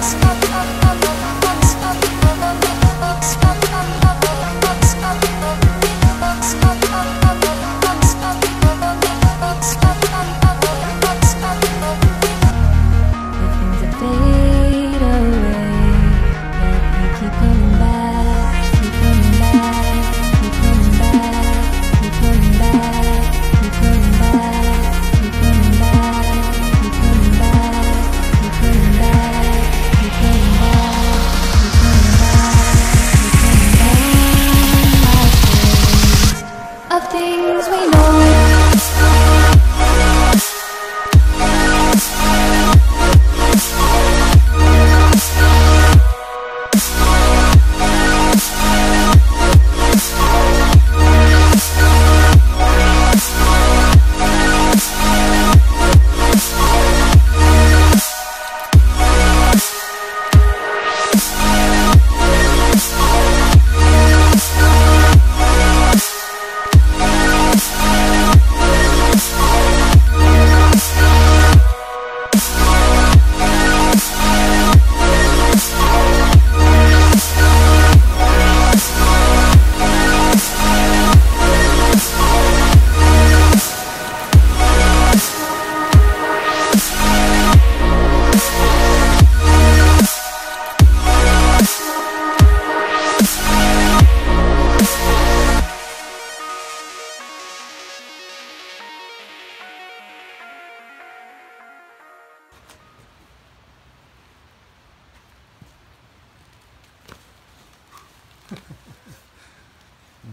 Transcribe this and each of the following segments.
box. things we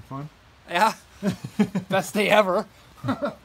fun? Yeah. Best day ever.